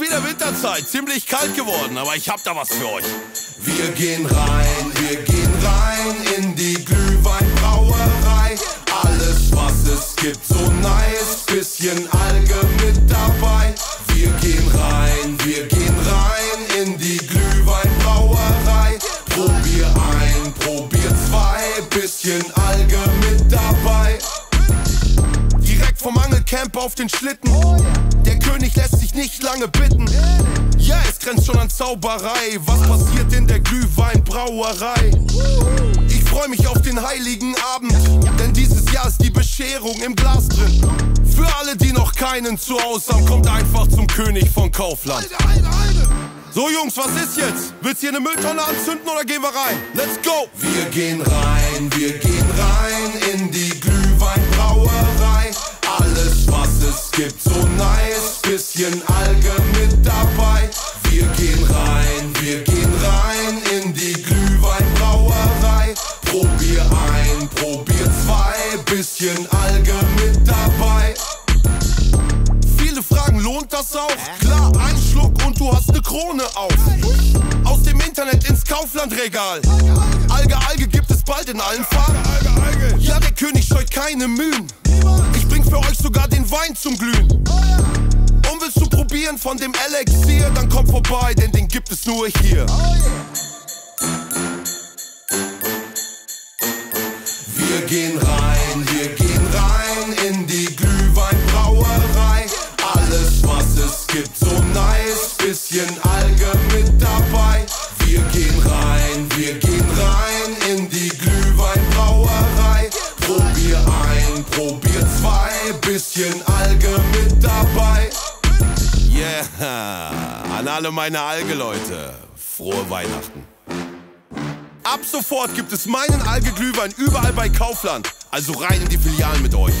wieder Winterzeit, ziemlich kalt geworden, aber ich hab da was für euch. Wir gehen rein, wir gehen rein in die Glühweinbrauerei. Alles, was es gibt, so nice, bisschen Alge mit dabei. Wir gehen rein, wir gehen rein in die Glühweinbrauerei. Probier ein, probier zwei, bisschen Alge Angelcamp auf den Schlitten. Der König lässt sich nicht lange bitten. Ja, es grenzt schon an Zauberei. Was passiert in der Glühweinbrauerei? Ich freu mich auf den heiligen Abend, denn dieses Jahr ist die Bescherung im Glas drin. Für alle, die noch keinen zu Hause haben, kommt einfach zum König von Kaufland. So Jungs, was ist jetzt? Willst du hier eine Mülltonne anzünden oder gehen wir rein? Let's go! Wir gehen rein, wir gehen mit dabei. Wir gehen rein, wir gehen rein in die Glühweinbrauerei. Probier ein, probier zwei, bisschen Alge mit dabei. Viele fragen, lohnt das auch? Klar, ein Schluck und du hast ne Krone auf. Aus dem Internet ins Kauflandregal. Alge, Alge gibt es bald in allen Farben. Ja, der König scheut keine Mühen. Ich bring für euch sogar den Wein zum Glühen. Von dem Elixier, dann komm vorbei, denn den gibt es nur hier. Wir gehen rein, wir gehen rein in die Glühweinbrauerei. Alles, was es gibt, so nice, bisschen Alge mit dabei. Wir gehen rein, wir gehen rein in die Glühweinbrauerei. Probier ein, probier zwei, bisschen Alge mit dabei. Yeah, an alle meine Alge-Leute, frohe Weihnachten. Ab sofort gibt es meinen Alge-Glühwein überall bei Kaufland. Also rein in die Filialen mit euch.